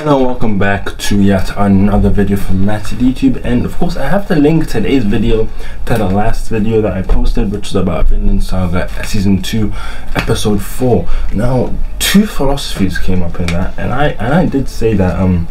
Hello, welcome back to yet another video from MattyDTube and of course I have to link today's video to the last video that I posted which is about Vinland Saga season 2 episode 4. Now two philosophies came up in that and I and I did say that um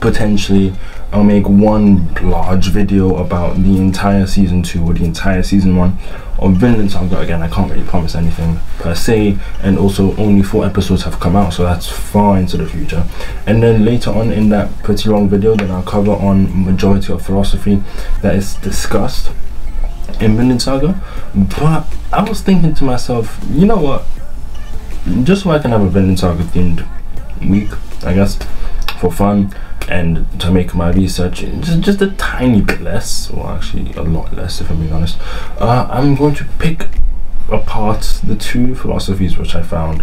potentially I'll make one large video about the entire season 2 or the entire season 1 of Vinland Saga. Again, I can't really promise anything per se, and also only four episodes have come out, so that's far into the future. And then later on in that pretty long video, then I'll cover on majority of philosophy that is discussed in Vinland Saga. But I was thinking to myself, you know what? Just so I can have a Vinland Saga themed week, I guess, for fun and to make my research just, just a tiny bit less or actually a lot less if i'm being honest uh, i'm going to pick apart the two philosophies which i found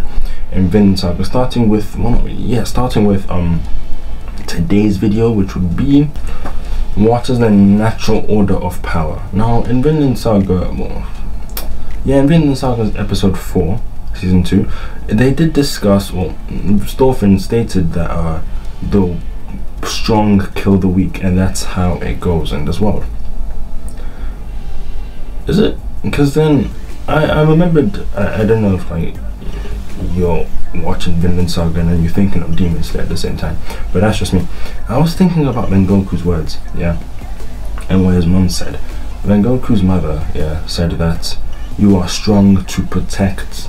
in Vinland Saga starting with one yeah starting with um today's video which would be what is the natural order of power. Now in Vinland Saga well, yeah in Vinland Saga episode 4 season 2 they did discuss well Thorfinn stated that uh the strong kill the weak and that's how it goes in this world. Is it? Because then I, I remembered I, I don't know if like you're watching Vinland Saga and you're thinking of Demon Slayer at the same time but that's just me. I was thinking about Rengoku's words yeah and what his mom said. Rengoku's mother yeah said that you are strong to protect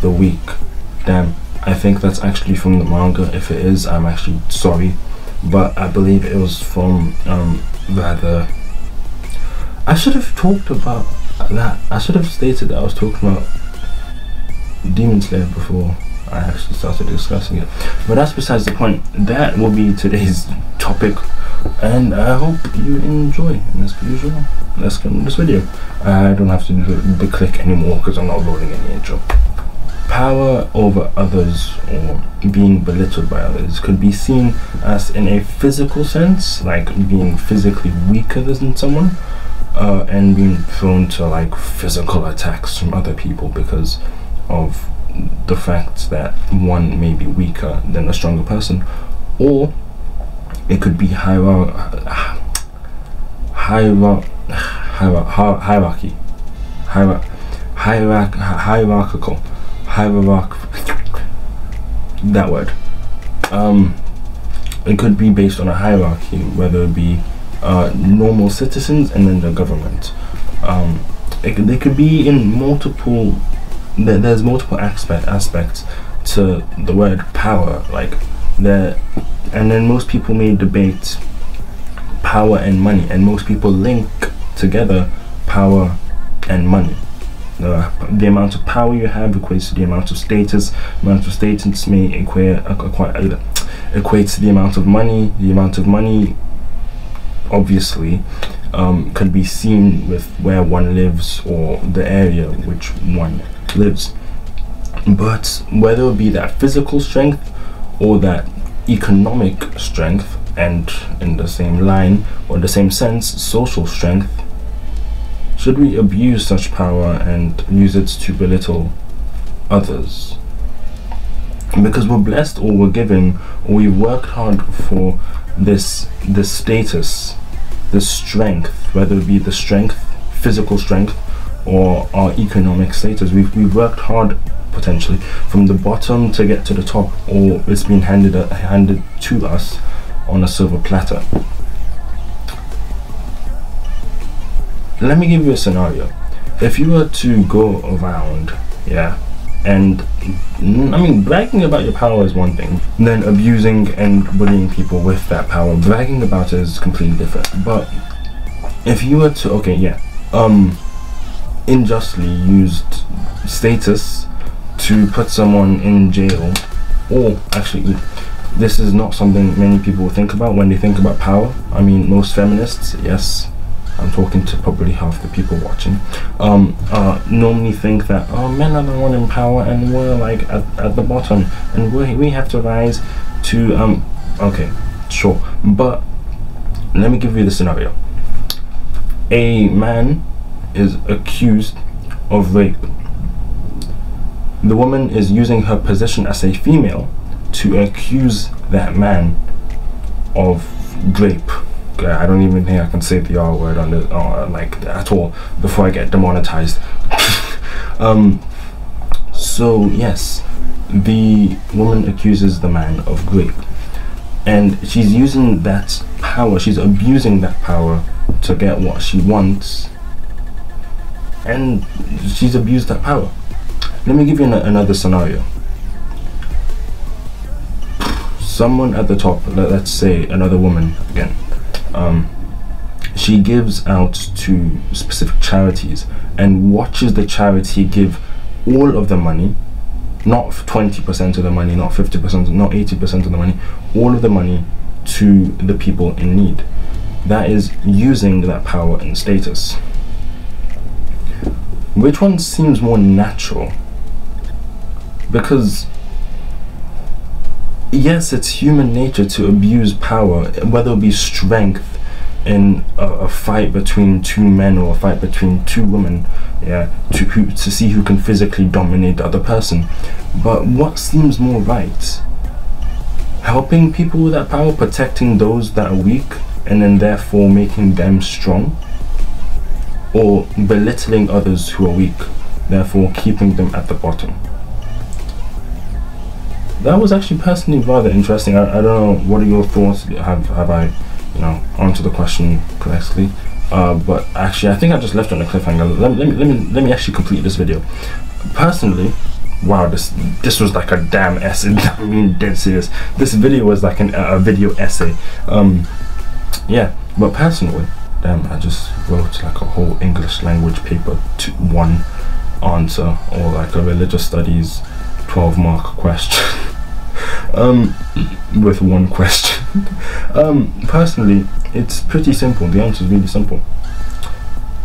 the weak damn I think that's actually from the manga. If it is, I'm actually sorry, but I believe it was from um, rather. I should have talked about that. I should have stated that I was talking about Demon Slayer before I actually started discussing it. But that's besides the point. That will be today's topic, and I hope you enjoy. And as per usual, let's get into this video. I don't have to do the click anymore because I'm not loading any intro power over others or being belittled by others could be seen as in a physical sense, like being physically weaker than someone, uh, and being prone to like physical attacks from other people because of the fact that one may be weaker than a stronger person, or it could be hierar hierar hierar hierarchy hierar hierarch hierarchical hierarch that word. Um, it could be based on a hierarchy whether it be uh, normal citizens and then the government. Um, it, they could be in multiple there's multiple aspect aspects to the word power like there and then most people may debate power and money and most people link together power and money the, the amount of power you have equates to the amount of status. Amount of status may equate, uh, equate to the amount of money. The amount of money, obviously, um, can be seen with where one lives or the area which one lives. But whether it be that physical strength or that economic strength, and in the same line or the same sense, social strength should we abuse such power and use it to belittle others? Because we're blessed or we're given or we worked hard for this this status, this strength, whether it be the strength, physical strength, or our economic status. We've, we've worked hard potentially from the bottom to get to the top or it's been handed, uh, handed to us on a silver platter. Let me give you a scenario. If you were to go around, yeah, and I mean, bragging about your power is one thing, then abusing and bullying people with that power, bragging about it is completely different. But if you were to, okay, yeah, um, unjustly used status to put someone in jail, or actually, this is not something many people think about when they think about power. I mean, most feminists, yes, I'm talking to probably half the people watching, um, uh, normally think that oh men are the one in power and we're like at, at the bottom and we we have to rise to um okay sure but let me give you the scenario. A man is accused of rape. The woman is using her position as a female to accuse that man of rape. I don't even think I can say the R word on the uh, like at all before I get demonetized. um, so yes, the woman accuses the man of rape, and she's using that power. She's abusing that power to get what she wants, and she's abused that power. Let me give you an another scenario someone at the top, let, us say another woman again, um, she gives out to specific charities and watches the charity give all of the money, not 20% of the money, not 50%, not 80% of the money, all of the money to the people in need. That is using that power and status. Which one seems more natural? Because yes, it's human nature to abuse power, whether it be strength in a, a, fight between two men or a fight between two women, yeah, to who, to see who can physically dominate the other person. But what seems more right? Helping people with that power, protecting those that are weak, and then therefore making them strong, or belittling others who are weak, therefore keeping them at the bottom that was actually personally rather interesting. I, I don't know what are your thoughts. Have have I, you know, answered the question correctly? Uh, but actually, I think I just left on a cliffhanger. Let, let, me let me let me actually complete this video. Personally, wow, this this was like a damn essay. I mean, dead serious. This video was like an, a video essay. Um, yeah, but personally, damn, I just wrote like a whole English language paper to one answer or like a religious studies 12 mark question. um, with one question. um, personally, it's pretty simple. The answer is really simple.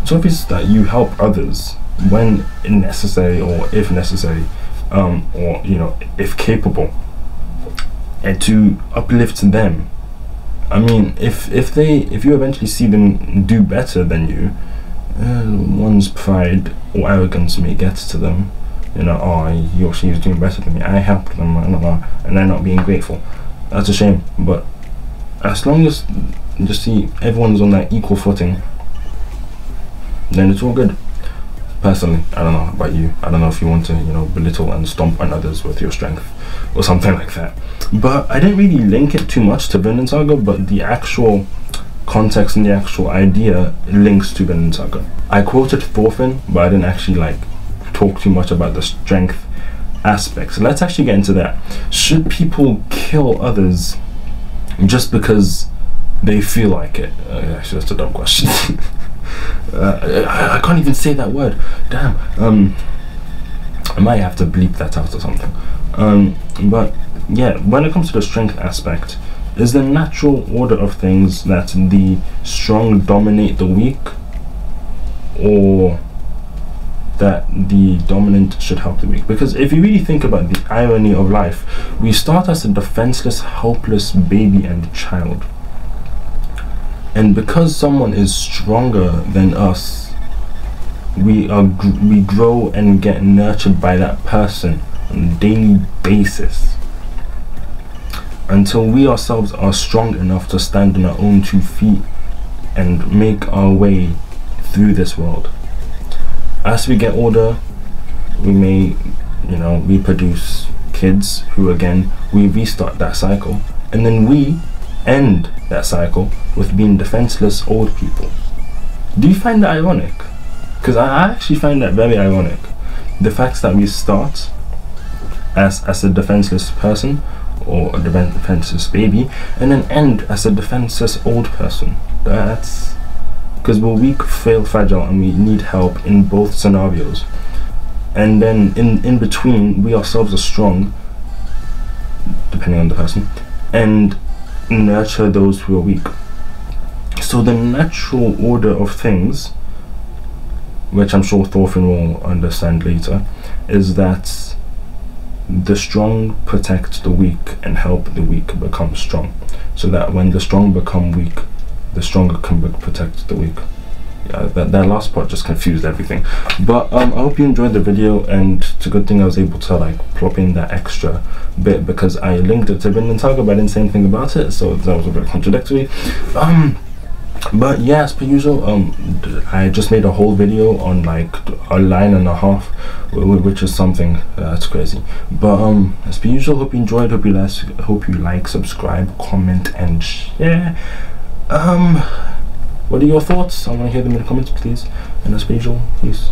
It's obvious that you help others when necessary or if necessary, um, or you know, if capable, and to uplift them. I mean, if if they if you eventually see them do better than you, uh, one's pride or arrogance may get to them you know, oh, she is doing better than me. I helped them, and they're not being grateful. That's a shame. But as long as you see everyone's on that equal footing, then it's all good. Personally, I don't know about you. I don't know if you want to, you know, belittle and stomp on others with your strength or something like that. But I didn't really link it too much to Vinland Saga, but the actual context and the actual idea links to Vinland Saga. I quoted Thorfinn, but I didn't actually like talk too much about the strength aspect. So let's actually get into that. Should people kill others just because they feel like it? Uh, actually, that's a dumb question. uh, I, I, can't even say that word. Damn. Um, I might have to bleep that out or something. Um, but yeah, when it comes to the strength aspect, is the natural order of things that the strong dominate the weak, or that the dominant should help the weak. Because if you really think about the irony of life, we start as a defenseless, helpless baby and child. And because someone is stronger than us, we are we grow and get nurtured by that person on a daily basis until we ourselves are strong enough to stand on our own two feet and make our way through this world as we get older, we may, you know, reproduce kids who again we restart that cycle, and then we end that cycle with being defenseless old people. Do you find that ironic? Because I actually find that very ironic. The fact that we start as as a defenseless person or a defenseless baby, and then end as a defenseless old person. That's because we're weak, frail, fragile, and we need help in both scenarios. And then in in between, we ourselves are strong, depending on the person, and nurture those who are weak. So the natural order of things, which I'm sure Thorfinn will understand later, is that the strong protect the weak and help the weak become strong. So that when the strong become weak, the stronger can protect the weak. uh, that, that last part just confused everything. But um, i hope you enjoyed the video and it's a good thing i was able to like plop in that extra bit because i linked it to Vinland Saga but i didn't say anything about it so that was a bit contradictory. Um but yeah as per usual um i just made a whole video on like a line and a half which is something uh, that's crazy. But um as per usual hope you enjoyed hope you like hope you like subscribe comment and share um what are your thoughts? I want to hear them in the comments please. And as usual peace